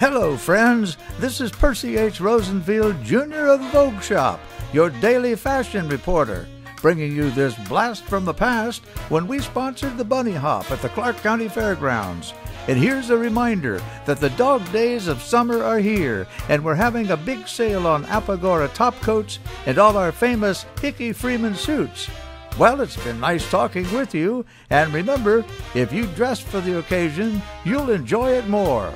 Hello, friends. This is Percy H. Rosenfield, Jr. of Vogue Shop, your daily fashion reporter, bringing you this blast from the past when we sponsored the Bunny Hop at the Clark County Fairgrounds. And here's a reminder that the dog days of summer are here, and we're having a big sale on Alpagora top coats and all our famous Hickey Freeman suits. Well, it's been nice talking with you, and remember, if you dress for the occasion, you'll enjoy it more.